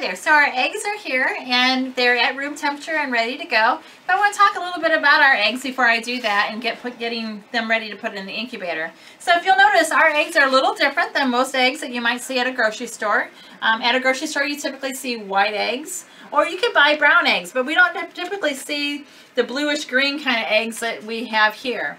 There. So our eggs are here and they're at room temperature and ready to go. But I want to talk a little bit about our eggs before I do that and get put, getting them ready to put in the incubator. So if you'll notice, our eggs are a little different than most eggs that you might see at a grocery store. Um, at a grocery store, you typically see white eggs or you can buy brown eggs, but we don't typically see the bluish green kind of eggs that we have here.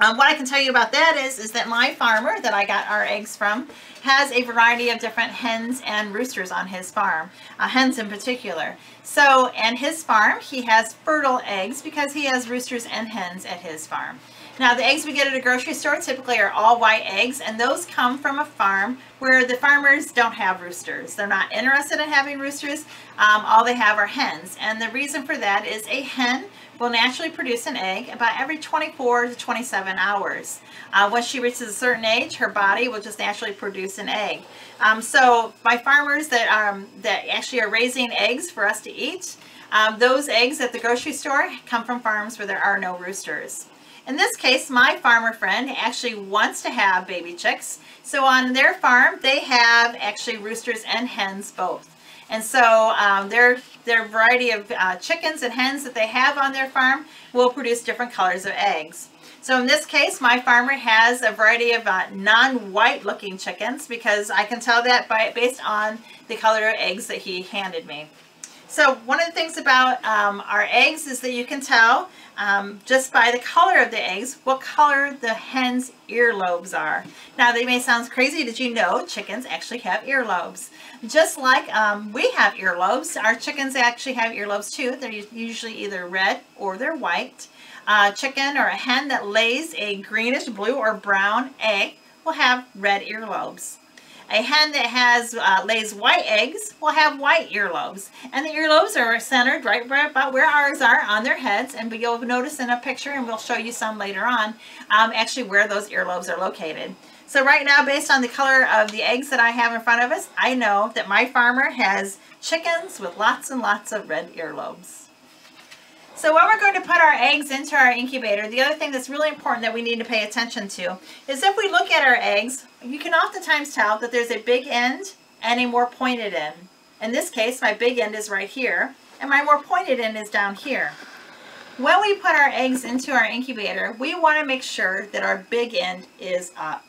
Um, what I can tell you about that is, is that my farmer that I got our eggs from has a variety of different hens and roosters on his farm, uh, hens in particular. So, and his farm, he has fertile eggs because he has roosters and hens at his farm. Now, the eggs we get at a grocery store typically are all white eggs, and those come from a farm where the farmers don't have roosters. They're not interested in having roosters. Um, all they have are hens, and the reason for that is a hen will naturally produce an egg about every 24 to 27 hours. Uh, once she reaches a certain age, her body will just naturally produce an egg. Um, so my farmers that, um, that actually are raising eggs for us to eat, um, those eggs at the grocery store come from farms where there are no roosters. In this case, my farmer friend actually wants to have baby chicks. So on their farm, they have actually roosters and hens both. And so um, their, their variety of uh, chickens and hens that they have on their farm will produce different colors of eggs. So in this case, my farmer has a variety of uh, non-white looking chickens because I can tell that by based on the color of eggs that he handed me. So one of the things about um, our eggs is that you can tell um, just by the color of the eggs what color the hen's earlobes are. Now they may sound crazy. Did you know chickens actually have earlobes? Just like um, we have earlobes, our chickens actually have earlobes too. They're usually either red or they're white. A chicken or a hen that lays a greenish blue or brown egg will have red earlobes. A hen that has uh, lays white eggs will have white earlobes. And the earlobes are centered right, about where ours are on their heads. And you'll notice in a picture, and we'll show you some later on, um, actually where those earlobes are located. So right now, based on the color of the eggs that I have in front of us, I know that my farmer has chickens with lots and lots of red earlobes. So when we're going to put our eggs into our incubator, the other thing that's really important that we need to pay attention to is if we look at our eggs, you can oftentimes tell that there's a big end and a more pointed end. In this case, my big end is right here, and my more pointed end is down here. When we put our eggs into our incubator, we want to make sure that our big end is up.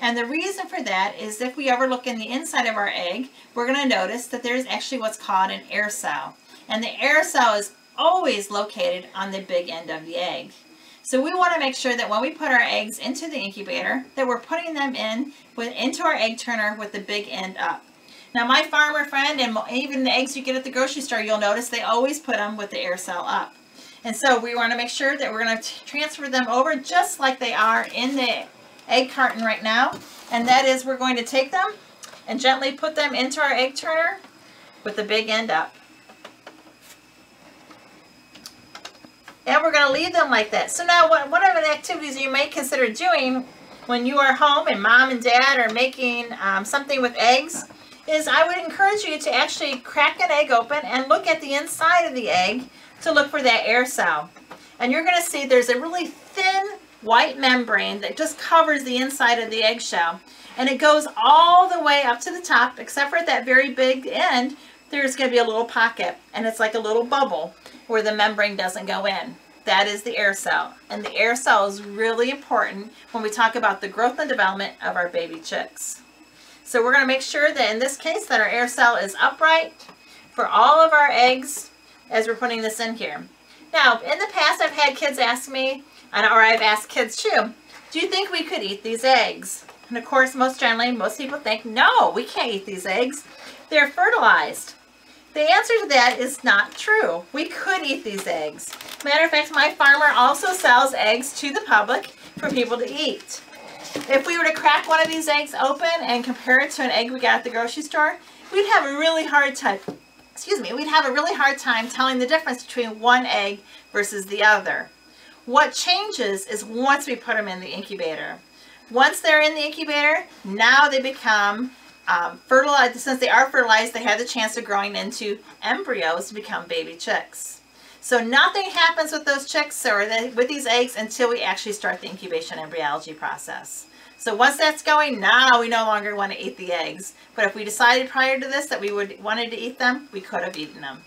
And the reason for that is if we ever look in the inside of our egg, we're going to notice that there's actually what's called an air cell. And the air cell is always located on the big end of the egg. So we want to make sure that when we put our eggs into the incubator, that we're putting them in with, into our egg turner with the big end up. Now my farmer friend and even the eggs you get at the grocery store, you'll notice they always put them with the air cell up. And so we want to make sure that we're going to transfer them over just like they are in the egg carton right now. And that is we're going to take them and gently put them into our egg turner with the big end up. And we're going to leave them like that. So now what, of the activities you may consider doing when you are home and mom and dad are making um, something with eggs is I would encourage you to actually crack an egg open and look at the inside of the egg to look for that air cell. And you're going to see there's a really thin white membrane that just covers the inside of the eggshell. And it goes all the way up to the top, except for at that very big end, there's going to be a little pocket. And it's like a little bubble where the membrane doesn't go in. That is the air cell. And the air cell is really important when we talk about the growth and development of our baby chicks. So we're going to make sure that in this case that our air cell is upright for all of our eggs as we're putting this in here. Now, in the past I've had kids ask me, or I've asked kids too, do you think we could eat these eggs? And of course, most generally, most people think, no, we can't eat these eggs. They're fertilized. The answer to that is not true. We could eat these eggs. Matter of fact, my farmer also sells eggs to the public for people to eat. If we were to crack one of these eggs open and compare it to an egg we got at the grocery store, we'd have a really hard time, excuse me, we'd have a really hard time telling the difference between one egg versus the other. What changes is once we put them in the incubator. Once they're in the incubator, now they become um, fertilized, since they are fertilized, they have the chance of growing into embryos to become baby chicks. So nothing happens with those chicks or the, with these eggs until we actually start the incubation embryology process. So once that's going, now we no longer want to eat the eggs. But if we decided prior to this that we would wanted to eat them, we could have eaten them.